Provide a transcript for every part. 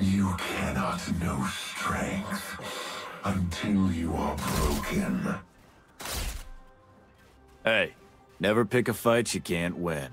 You cannot know strength until you are broken. Hey, never pick a fight you can't win.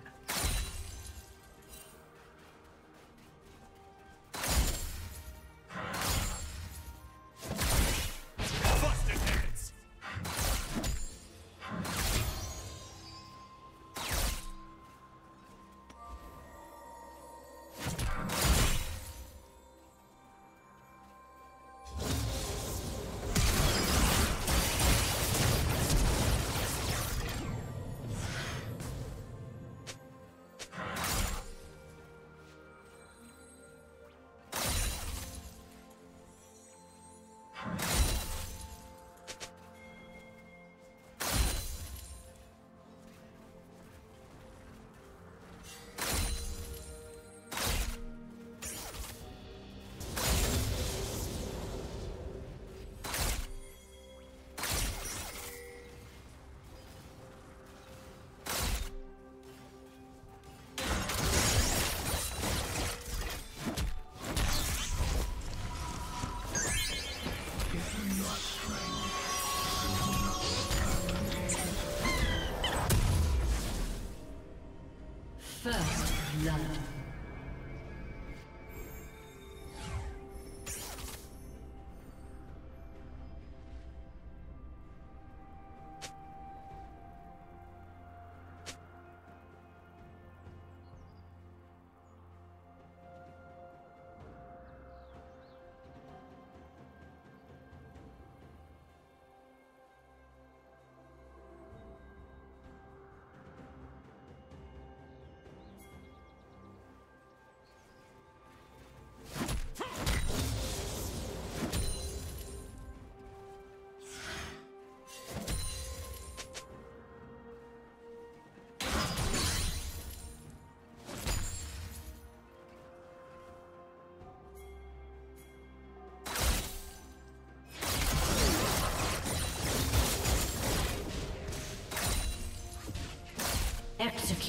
Blood.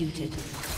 Executed.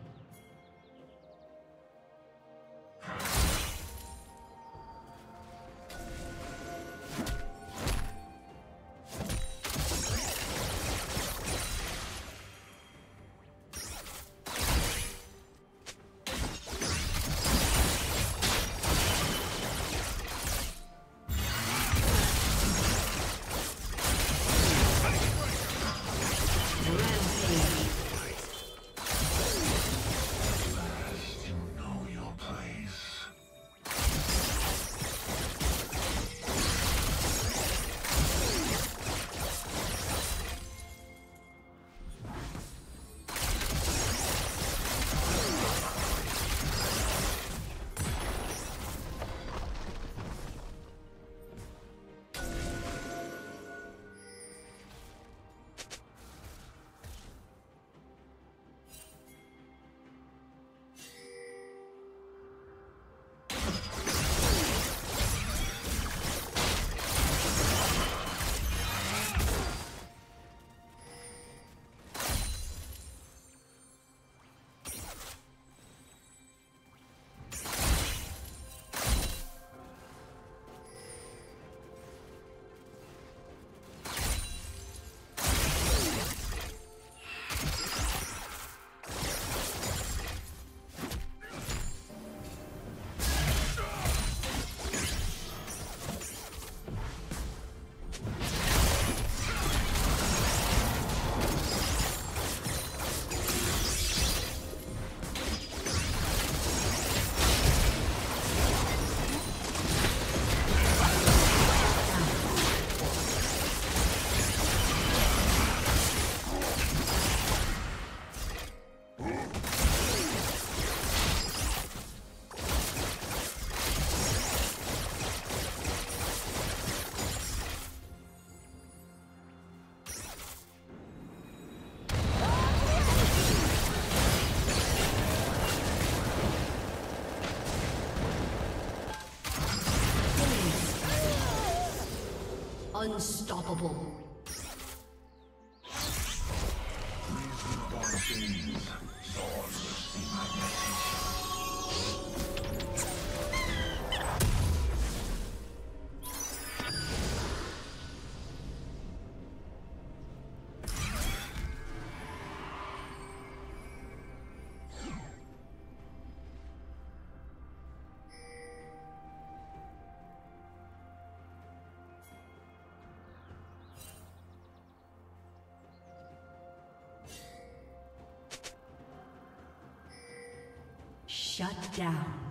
Unstoppable. Shut down.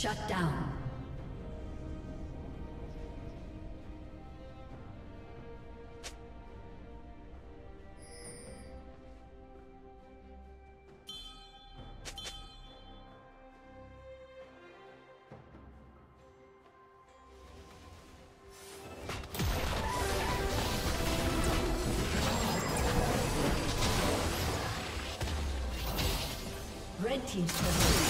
Shut down. Red Team's turret